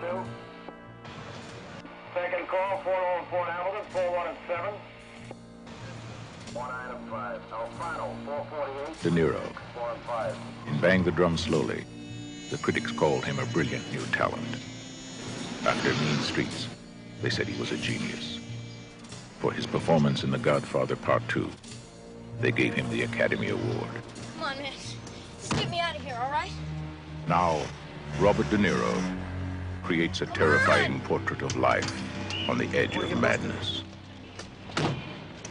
two. Second call, 401 Fort Hamilton, 417. One item five. Alfano, 448. De Niro. Four and five. In Bang the Drum Slowly, the critics called him a brilliant new talent. After Mean Streets, they said he was a genius. For his performance in The Godfather Part 2, they gave him the Academy Award. Come on, man. Just get me out of here, all right? Now, Robert De Niro creates a terrifying portrait of life on the edge of madness.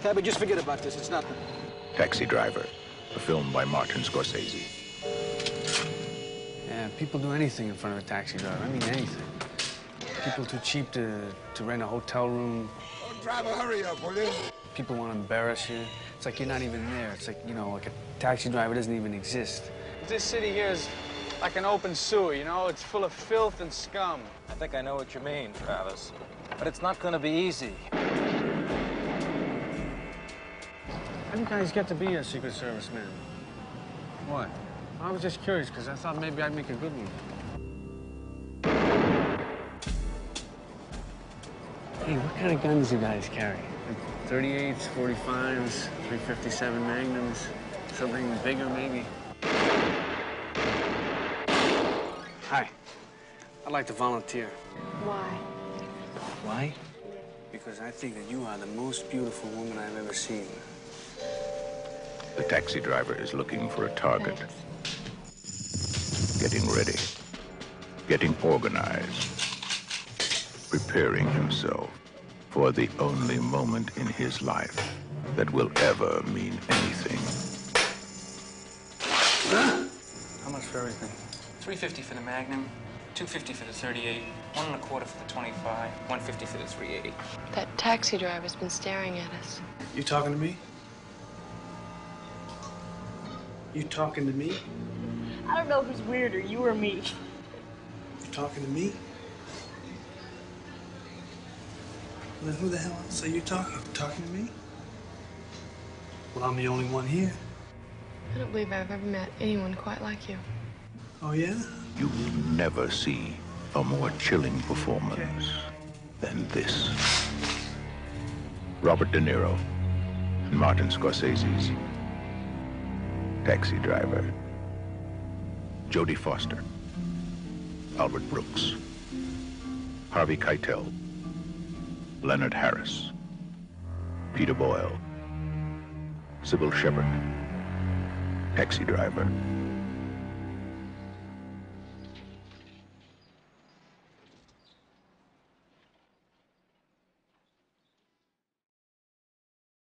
Tabby, just forget about this. It's nothing. Taxi Driver, a film by Martin Scorsese. Yeah, people do anything in front of a taxi driver. I mean, anything. People too cheap to, to rent a hotel room. Oh, driver, hurry up, will you? People want to embarrass you. It's like you're not even there. It's like, you know, like a taxi driver doesn't even exist. This city here is like an open sewer, you know? It's full of filth and scum. I think I know what you mean, Travis. But it's not gonna be easy. How do you guys get to be a Secret Service man? What? I was just curious, because I thought maybe I'd make a good one. Hey, what kind of guns do you guys carry? Like 38s, 45s, 357 Magnums? Something bigger, maybe? Hi. I'd like to volunteer. Why? Why? Because I think that you are the most beautiful woman I've ever seen. The taxi driver is looking for a target. Getting ready. Getting organized. Preparing himself for the only moment in his life that will ever mean anything. How much for everything? 350 for the Magnum, 250 for the 38, one and a quarter for the 25, 150 for the 380. That taxi driver's been staring at us. You talking to me? You talking to me? I don't know who's weirder, you or me. You talking to me? Well, then who the hell else are you talking? Talking to me? Well, I'm the only one here. I don't believe I've ever met anyone quite like you. Oh, yeah? You will never see a more chilling performance than this. Robert De Niro and Martin Scorsese's Taxi Driver. Jodie Foster. Albert Brooks. Harvey Keitel. Leonard Harris. Peter Boyle. Cybill Shepherd. Taxi Driver.